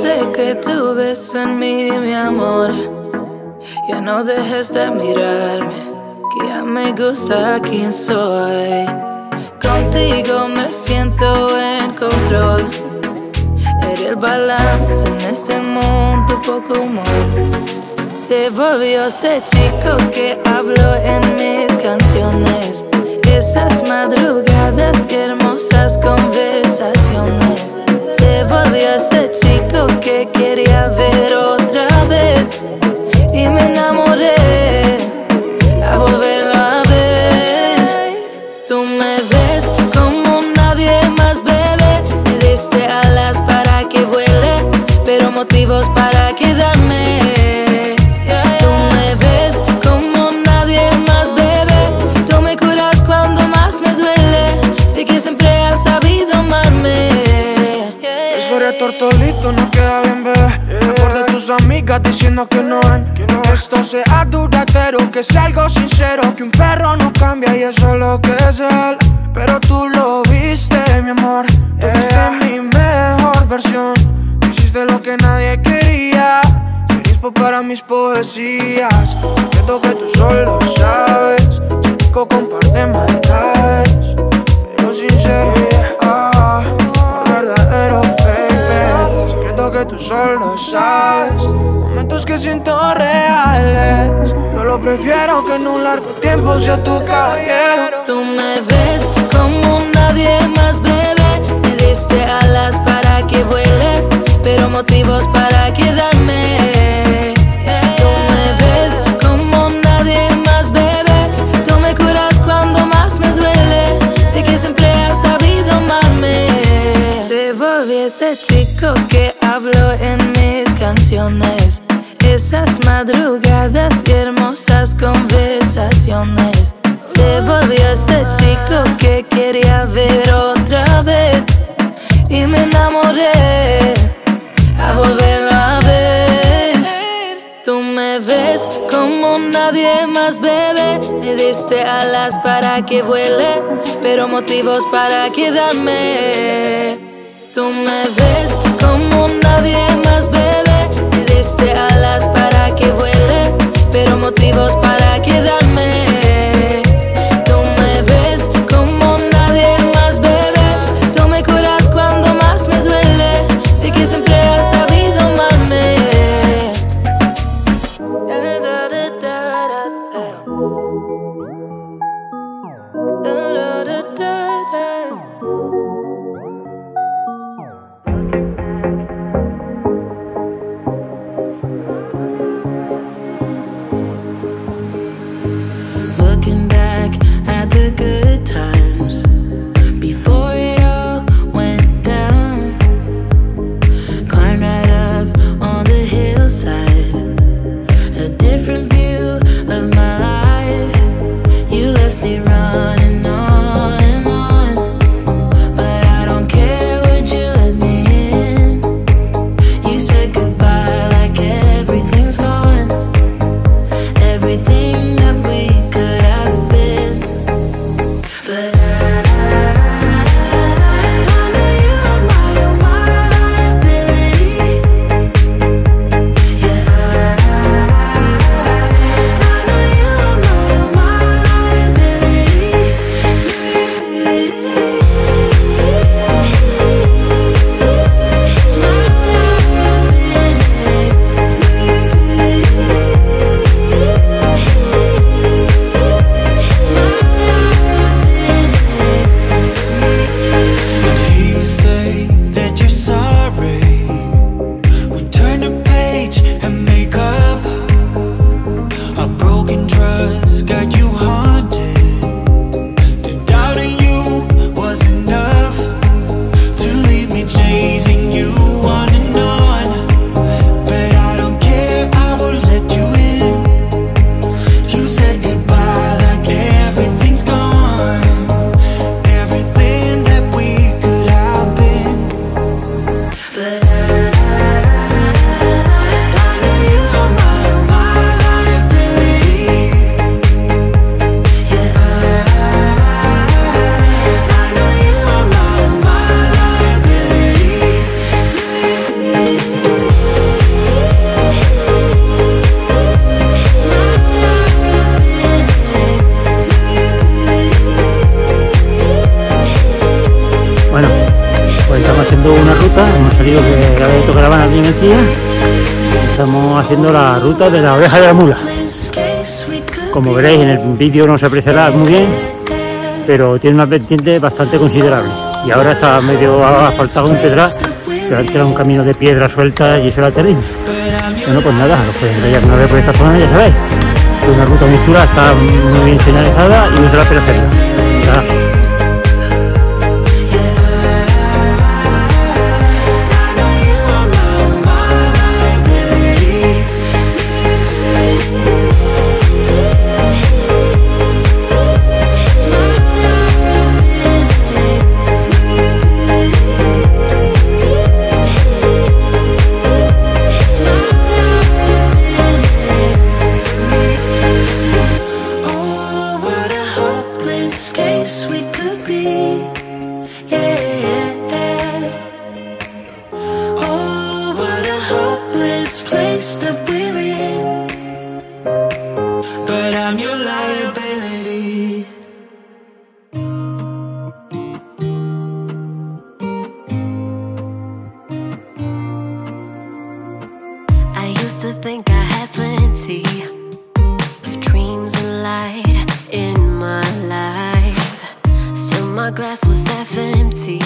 Sé qué tú ves en mí, mi amor. Ya no dejes de mirarme, que ya me gusta quién soy. Contigo me siento en control. Eres el balance en este mundo poco humor. Se volvió ese chico que habló en mis canciones. Esas madrugadas y hermosas conversaciones. Se volvió ese chico que quería ver y tu. Tú me ves como nadie más, bebé. Me diste alas para que vuele, pero motivos para quedarme. Tú me ves como nadie más, bebé. Tú me curas cuando más me duele. Sé que siempre has sabido amarme. Se volvió ese chico que habló en mis canciones. Y hermosas conversaciones. Se volvió ese chico que quería ver otra vez. Y me enamoré a volverlo a ver. Tú me ves como nadie más, bebé. Me diste alas para que vuele, pero motivos para quedarme. Tú me ves como nadie más, bebé. Caravana aquí en. Estamos haciendo la ruta de la oreja de la mula. Como veréis en el vídeo no se apreciará muy bien, pero tiene una vertiente bastante considerable. Y ahora está medio asfaltado un pedral, pero antes era un camino de piedra suelta y eso era terrible. Bueno, pues nada, los que ya no por esta zona ya sabéis. Es una ruta muy chula, está muy bien señalizada y no se la pena hacerla. be my glass was half empty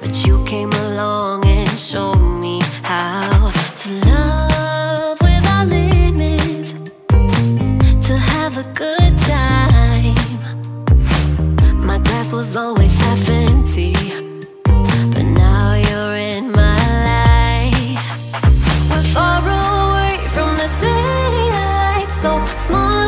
But you came along and showed me how To love without limits To have a good time. My glass was always half empty But now you're in my life. We're far away from the city lights So small